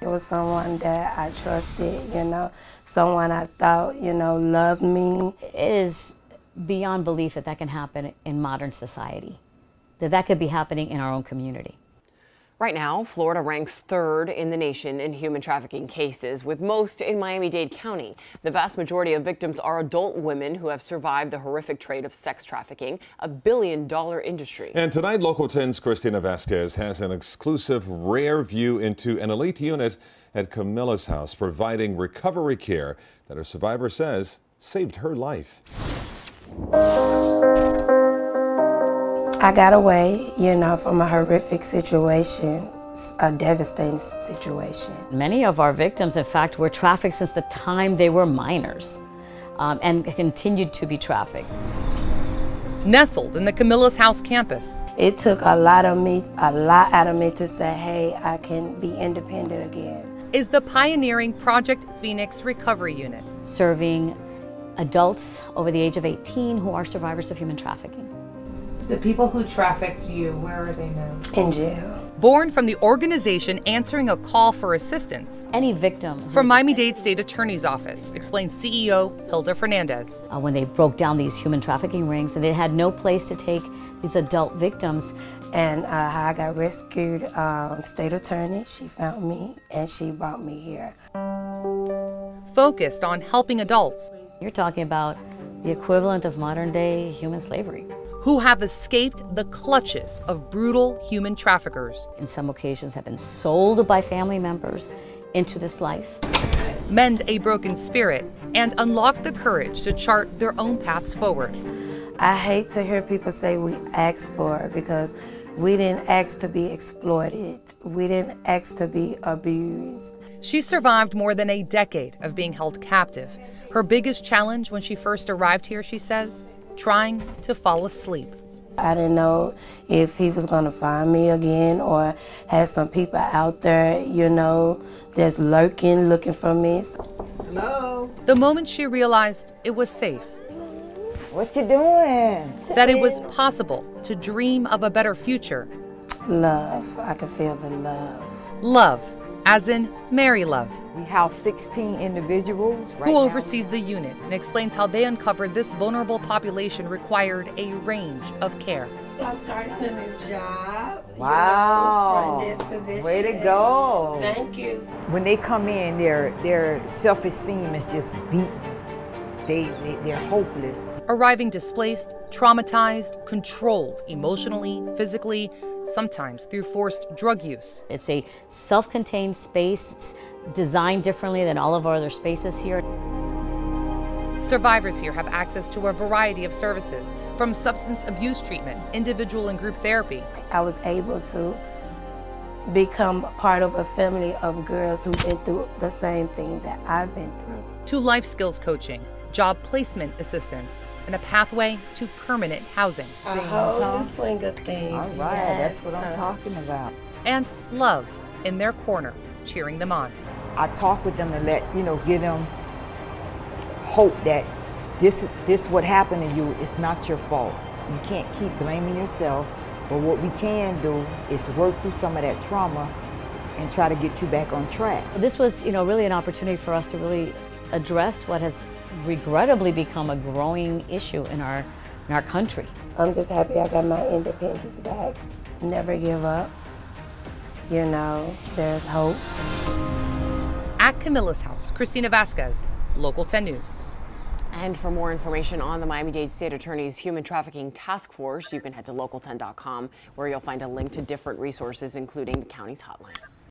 It was someone that I trusted, you know, someone I thought, you know, loved me. It is beyond belief that that can happen in modern society, that that could be happening in our own community. Right now, Florida ranks third in the nation in human trafficking cases, with most in Miami-Dade County. The vast majority of victims are adult women who have survived the horrific trade of sex trafficking, a billion dollar industry. And tonight, Local 10's Christina Vasquez has an exclusive rare view into an elite unit at Camillus house, providing recovery care that her survivor says saved her life. I got away, you know, from a horrific situation, a devastating situation. Many of our victims, in fact, were trafficked since the time they were minors um, and continued to be trafficked. Nestled in the Camillus House campus. It took a lot of me, a lot out of me to say, hey, I can be independent again. Is the pioneering Project Phoenix Recovery Unit. Serving adults over the age of 18 who are survivors of human trafficking. The people who trafficked you, where are they now? In jail. Born from the organization answering a call for assistance. Any victim. From Miami Dade State Attorney's Office, explains CEO Hilda Fernandez. Uh, when they broke down these human trafficking rings and they had no place to take these adult victims. And uh, I got rescued, um, state attorney, she found me and she brought me here. Focused on helping adults. You're talking about the equivalent of modern day human slavery who have escaped the clutches of brutal human traffickers. In some occasions have been sold by family members into this life. Mend a broken spirit and unlock the courage to chart their own paths forward. I hate to hear people say we asked for it because we didn't ask to be exploited. We didn't ask to be abused. She survived more than a decade of being held captive. Her biggest challenge when she first arrived here, she says, trying to fall asleep. I didn't know if he was going to find me again or had some people out there, you know, that's lurking, looking for me. Hello? The moment she realized it was safe. What you doing? That it was possible to dream of a better future. Love. I can feel the love. Love as in Mary Love. We house 16 individuals. Right who oversees the unit and explains how they uncovered this vulnerable population required a range of care. I'm starting a new job. Wow. You know, Way to go. Thank you. When they come in, their their self-esteem is just beat they, they, they're hopeless. Arriving displaced, traumatized, controlled emotionally, physically, sometimes through forced drug use. It's a self contained space. It's designed differently than all of our other spaces here. Survivors here have access to a variety of services, from substance abuse treatment, individual and group therapy. I was able to become part of a family of girls who've been through the same thing that I've been through. To life skills coaching, job placement assistance, and a pathway to permanent housing. A whole swing of things. All right, yes. that's what I'm talking about. And love in their corner, cheering them on. I talk with them to let, you know, give them hope that this, this what happened to you, it's not your fault. You can't keep blaming yourself, but what we can do is work through some of that trauma and try to get you back on track. This was, you know, really an opportunity for us to really address what has regrettably become a growing issue in our, in our country. I'm just happy I got my independence back. Never give up. You know, there's hope. At Camillus house, Christina Vasquez, Local 10 News. And for more information on the Miami-Dade State Attorney's Human Trafficking Task Force, you can head to local10.com where you'll find a link to different resources, including the county's hotline.